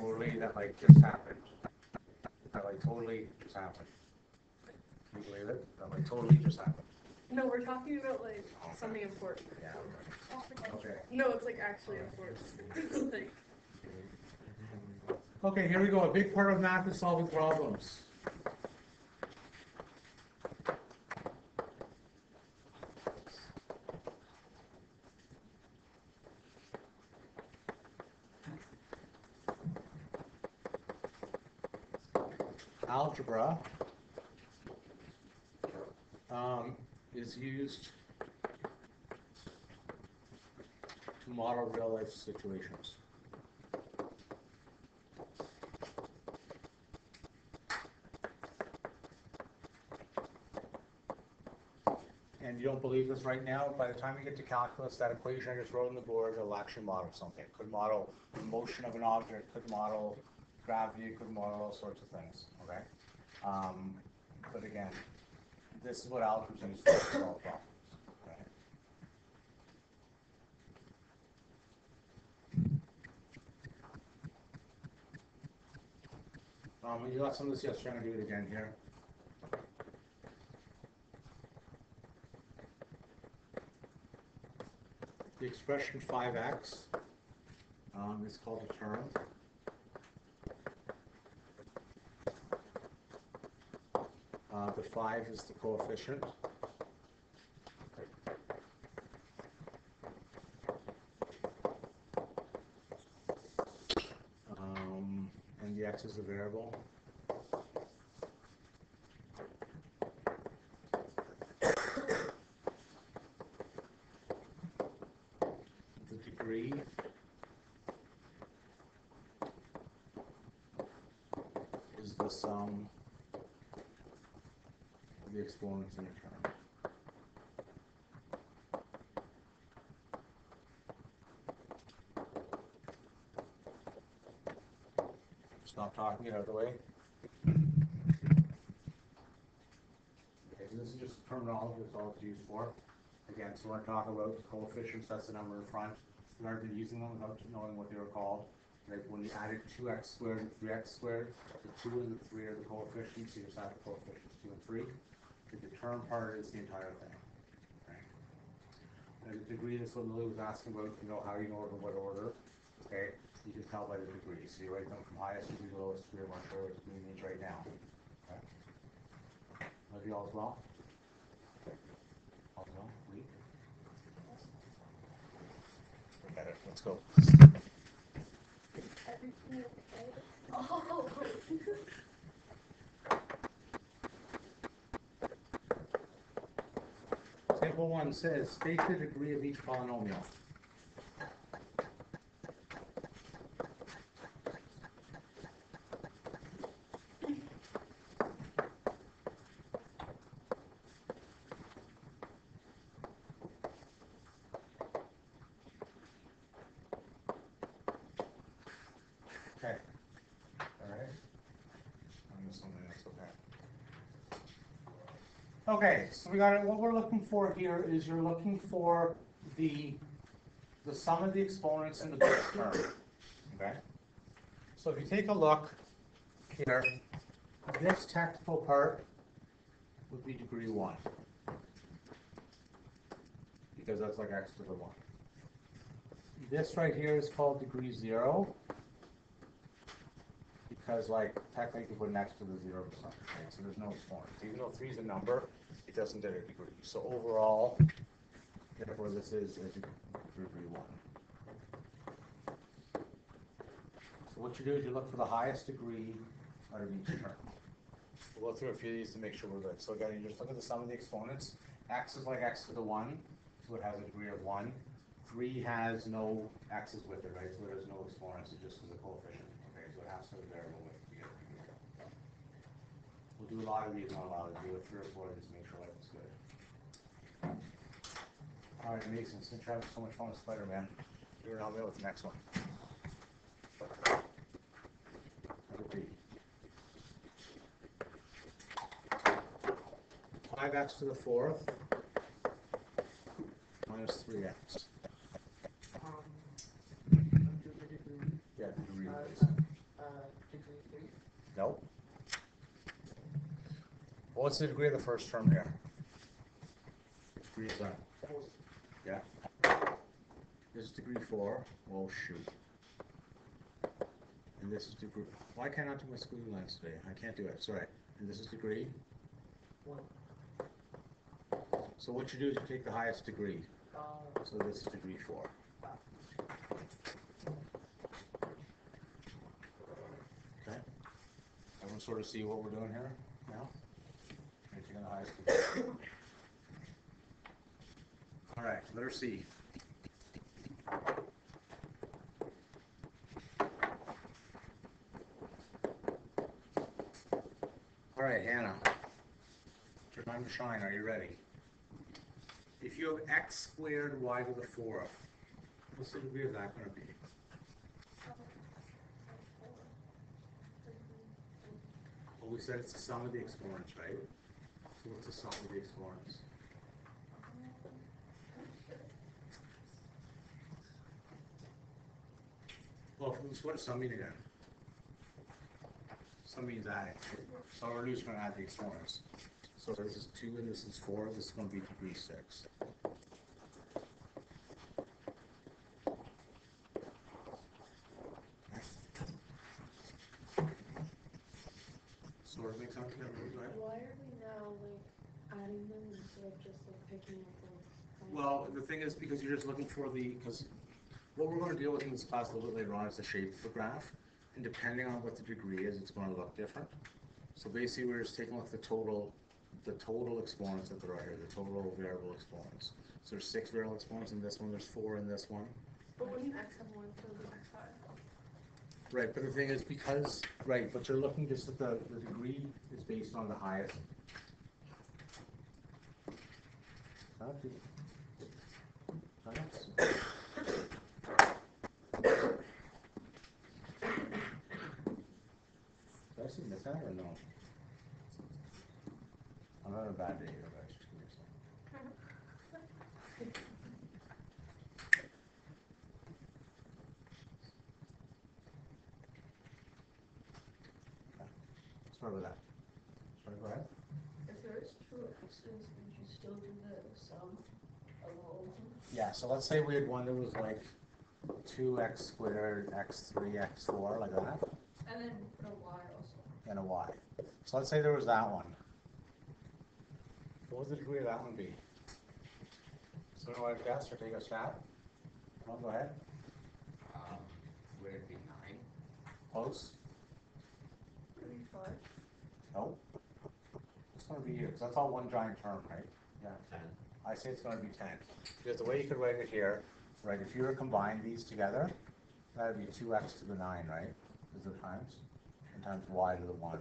totally, that like just happened. That like totally just happened. Can you believe it? That like totally just happened. No, we're talking about like something important. Yeah. Okay. No, it's like actually important. like, mm-hmm. Okay, here we go. A big part of math is solving problems. Algebra um, is used to model real life situations. and you don't believe this right now, by the time you get to calculus, that equation I just wrote on the board will actually model something. It could model the motion of an object, could model gravity, it could model all sorts of things, okay? Um, but again, this is what algebra is for to solve problems? Um, you got some of this yesterday, I'm gonna do it again here. The expression five x um, is called a term. Uh, the five is the coefficient. Um, and the x is the variable. the degree is the sum the exponents in a term. Stop talking, get out of the way. Okay, so this is just terminology, that's all it's used for. Again, so we're talk about coefficients, that's the number in front. We already been using them without knowing what they were called. Like when you added two x squared and three x squared, the two and the three are the coefficients, you just add the coefficients, two and three. The term part is the entire thing. Okay. And the degree, that's what Lily was asking about, you know, how you know in what order, okay? You can tell by the degree, so you write them from highest degree to lowest degree, I'm not sure what degree means right now. Okay. Love you all as well? All as well, Lee? Forget it, let's go. oh. Table one says, state the degree of each polynomial. Okay. All right. I missed something, that's okay. So we got, it. what we're looking for here is you're looking for the, the sum of the exponents in the base term, okay? So if you take a look here, this technical part would be degree one. Because that's like x to the one. This right here is called degree zero. Because like technically put next to the zero right? So there's no exponents. Even though three is a number, it doesn't get a degree. So overall, therefore this is a deg- degree one. So what you do is you look for the highest degree out of each term. We'll go through a few of these to make sure we're good. So again, you just look at the sum of the exponents. X is like x to the one, so it has a degree of one. Three has no x's with it, right? So there's no exponents, it just is a coefficient. Okay, so it has to be variable to get a degree. We'll do a lot of these, not a lot of these, we'll three or four to make sure life is good. All right, Mason, since you're having so much fun with Spider-Man, you're gonna help me with the next one. Five x to the fourth minus three x. Um, Yeah, the degree, please. Nope. What's the degree of the first term here? Degree is that? Yeah. This is degree four, oh shoot. And this is degree, why can't I do my squiggly lines today? I can't do it, sorry. And this is degree? One. So what you do is you take the highest degree, Uh, so this is degree four. Okay? Everyone sort of see what we're doing here the highest degree. All right, letter C. All right, Hannah. It's your time to shine. Are you ready? If you have x squared y to the fourth, what's the degree of that going to be? Well, we said it's the sum of the exponents, right? So what's the sum of the exponents? Well, so what does sum mean again? Sum means adding. So we're going to add the exponents. So this is two and this is four, this is gonna be degree six. Sort of makes sense, yeah, go ahead. Why are we now like adding them instead of just like picking up them? Well, the thing is, because you're just looking for the, because what we're gonna deal with in this class a little bit later on is the shape of the graph. And depending on what the degree is, it's gonna look different. So basically, we're just taking a look at the total, the total exponents that there are here, the total variable exponents. So there's six variable exponents in this one, there's four in this one. But wouldn't x have one for the side? Right, but the thing is, because, right, but you're looking just at the, the degree is based on the highest. Not the- Nice. Did I see miss that or no? I'm having a bad day here, guys. Sorry about that. Sorry, go ahead. if there is two x's, would you still do the sum of all of them? Yeah, so let's say we had one that was like two x squared, x three, x four, like that, And then put a y also. and a y. So let's say there was that one. What would the degree of that one be? So do I guess or take a stab? Come on, go ahead. Um, would it be nine? Close? Maybe five. Nope. It's gonna be, because that's all one giant term, right? Yeah. Ten. I say it's gonna be ten. Because the way you could write it here, right, if you were to combine these together, that'd be two x to the nine, right? Is the times? And times y to the one.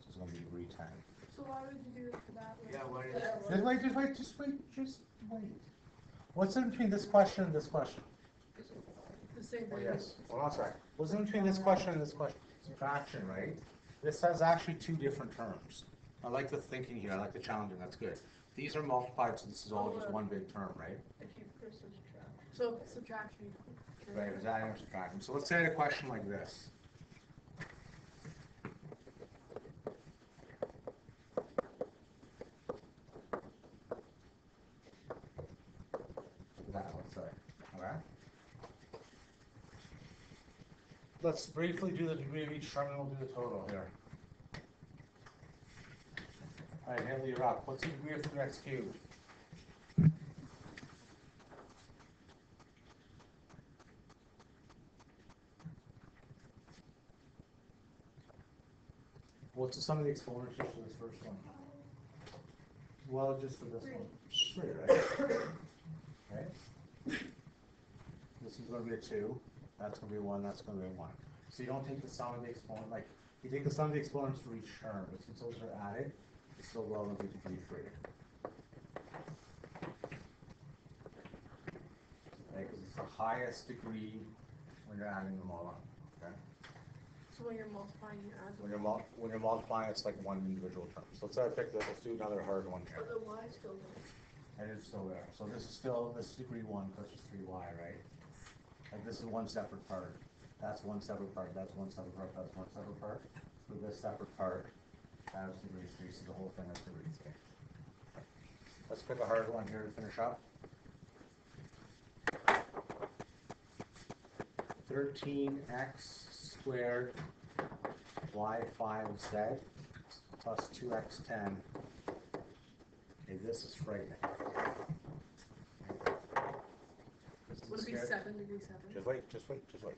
So it's gonna be degree ten. So why would you do it for that one? Yeah, why did- Yeah, Just wait, just wait, just wait, just wait. What's in between this question and this question? The same Oh, yes. Hold on a second. What's in between this question and this question? Subtraction, right? This has actually two different terms. I like the thinking here, I like the challenging, that's good. These are multiplied, so this is all just one big term, right? If you first subtract. So subtraction. Right, it's adding or subtracting. So let's say I had a question like this. That, let's say, okay? Let's briefly do the degree of each term and we'll do the total here. Right, Haley, you're up. What's the degree of three x cubed? What's the sum of the exponents for this first one? Well, just for this one. Three, right? Right? This is gonna be a two, that's gonna be one, that's gonna be a one. So you don't take the sum of the exponent, like, you take the sum of the exponents for each term, but since those are added, it's still relevant to degree three. Right, it's the highest degree when you're adding them all up, okay? So when you're multiplying, you add. When you're mul, when you're multiplying, it's like one individual term. So let's say I pick this, let's do another hard one here. But the y still there. And it's still there. So this is still, this is degree one plus three y, right? Like this is one separate part. That's one separate part, that's one separate part, that's one separate part. So this separate part read three, so the whole thing has the read three. Let's pick a hard one here to finish up. Thirteen x squared y five z plus two x ten. Okay, this is frightening. This is Would it be seven degree seven? Just wait, just wait, just wait.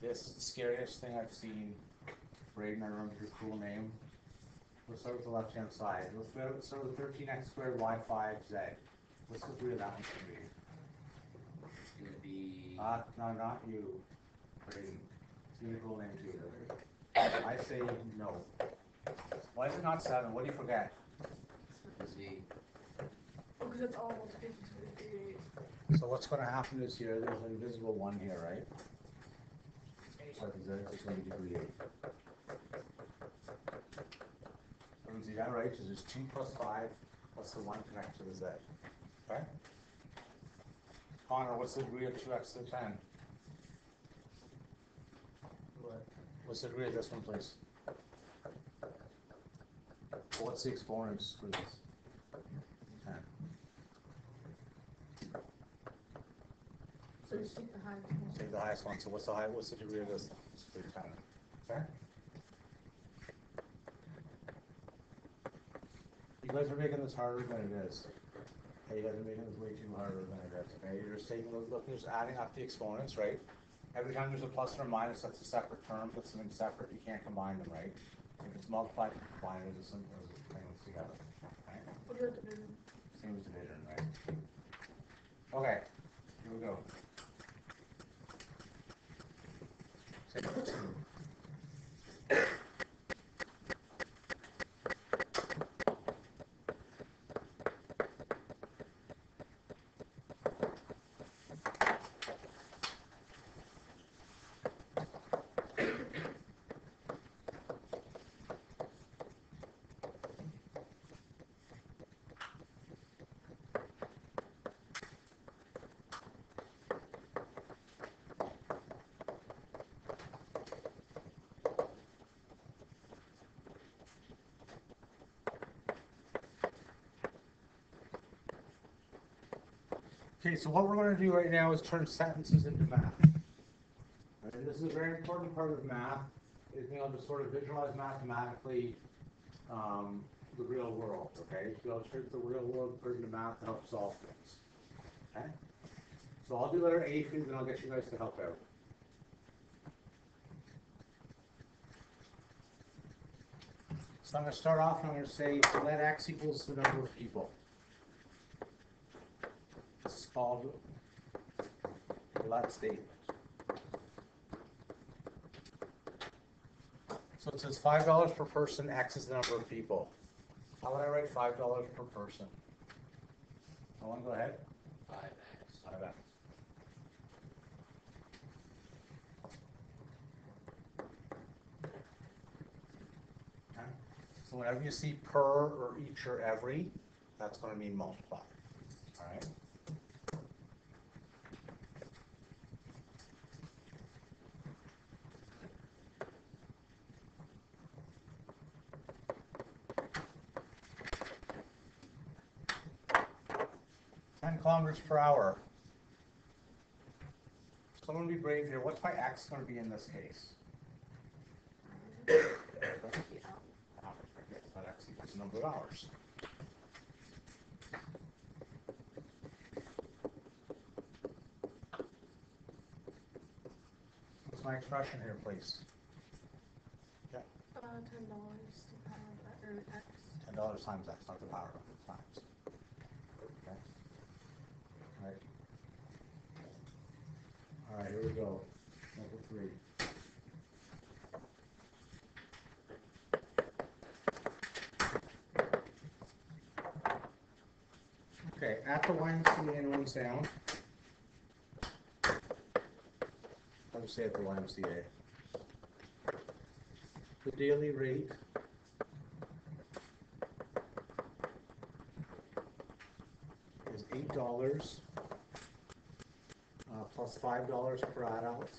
This is the scariest thing I've seen. Braden, I remember your cool name. Let's start with the left-hand side. Let's go, start with 13x squared y5z. What's the root of that one to be? It's going to be... Uh, no, not you, It's going to be cool. I say no. Why is it not 7? What do you forget? It's because it's. So what's going to happen is here, there's an invisible 1 here, right? So it's going to be 8 means you don't rate it 2 plus 5 plus the 1 factorization. Okay? Connor, what's the degree of 2x to the 10? What's the degree of this one, please? What's the exponent for this? 10. So just take the highest one. Take the highest one. So what's the high? What's the degree of this? It's 10. Guys are making this harder than it is. Okay, you guys are making this way too harder than it is, okay? You're just taking, look, you're just adding up the exponents, right? Every time there's a plus or a minus, that's a separate term, that's something separate, you can't combine them, right? If it's multiplied, combine it as as things together, okay? What about division? Same as division, right? Okay, here we go. Say Okay, so what we're gonna do right now is turn sentences into math. And this is a very important part of math, is being able to sort of visualize mathematically, um, the real world, okay? To be able to take the real world, into math to help solve things, okay? So I'll do letter A for then I'll get you guys to help out. So I'm gonna start off, and I'm gonna say, let x equals the number of people. Called a statement. So it says five dollars per person, X is the number of people. How would I write five dollars per person? I want to go ahead. five X. Five X. Okay. So whenever you see per or each or every, that's gonna mean multiply. 10 kilometers per hour. So I'm going to be brave here. What's my x going to be in this case? that x equals the number of hours. What's my expression here, please? Yeah. Uh, $10 times x. $10 times x, not the power of times. Okay. Three. Okay, at the YMCA in Sound. You say at the YMCA? The daily rate is eight dollars, uh, plus five dollars per adult,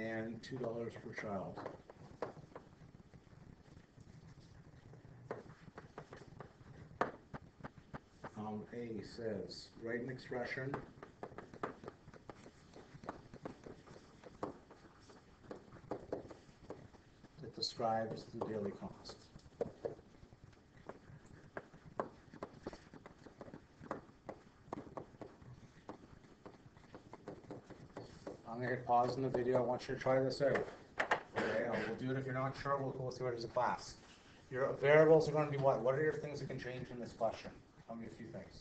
and two dollars per child. Um, A says, write an expression. That describes the daily cost. I'm gonna hit pause in the video, I want you to try this out. Okay, we'll do it if you're not sure, we'll go through it as a class. Your variables are gonna be what? What are your things that can change in this question? Tell me a few things.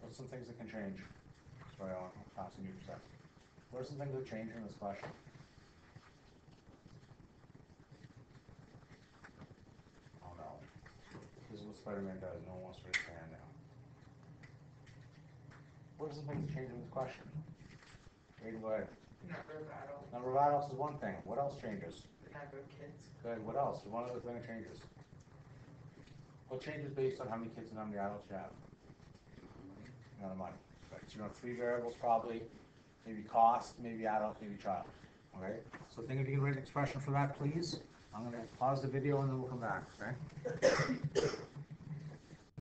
What's some things that can change? Sorry, I'm passing you for a. What are some things that change in this question? Oh no. This is what Spider-Man does, no one wants to hand now. What are some things that change in this question? Read away. Number of adults, is one thing, what else changes? the number of kids. Good, what else? One other thing changes. What changes based on how many kids and how many adults you have? Amount of money. Right, so you know, three variables probably, maybe cost, maybe adult, maybe child. Okay, so think if you can write an expression for that, please. I'm gonna pause the video and then we'll come back, okay?